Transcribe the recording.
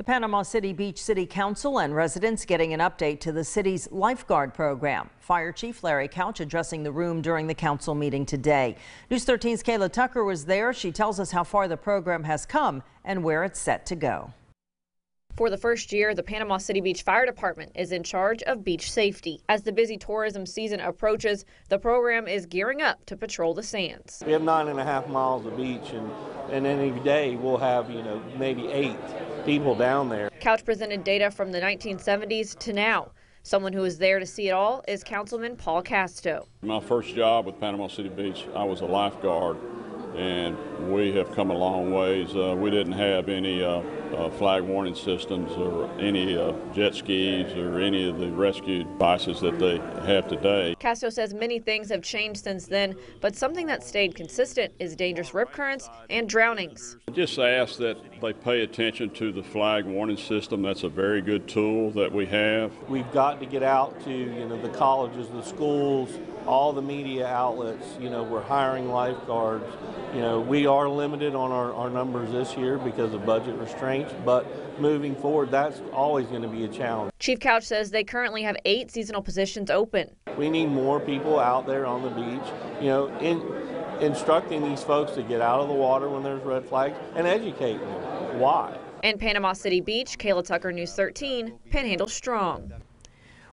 The Panama City Beach City Council and residents getting an update to the city's lifeguard program. Fire Chief Larry Couch addressing the room during the council meeting today. News 13's Kayla Tucker was there. She tells us how far the program has come and where it's set to go. For the first year, the Panama City Beach Fire Department is in charge of beach safety. As the busy tourism season approaches, the program is gearing up to patrol the sands. We have nine and a half miles of beach, and, and any day we'll have, you know, maybe eight people down there. Couch presented data from the 1970s to now. Someone who is there to see it all is Councilman Paul Casto. My first job with Panama City Beach, I was a lifeguard, and we have come a long ways. Uh, we didn't have any uh, uh, flag warning systems or any uh, jet skis or any of the rescue devices that they have today. Casto says many things have changed since then, but something that stayed consistent is dangerous rip currents and drownings. I just ask that they pay attention to the flag warning system. That's a very good tool that we have. We've got to get out to, you know, the colleges, the schools, all the media outlets. You know, we're hiring lifeguards. You know, we are limited on our, our numbers this year because of budget restraints, but moving forward, that's always going to be a challenge. Chief Couch says they currently have eight seasonal positions open. We need more people out there on the beach, you know, in, instructing these folks to get out of the water when there's red flags and educating them why. In Panama City Beach, Kayla Tucker, News 13, Panhandle Strong.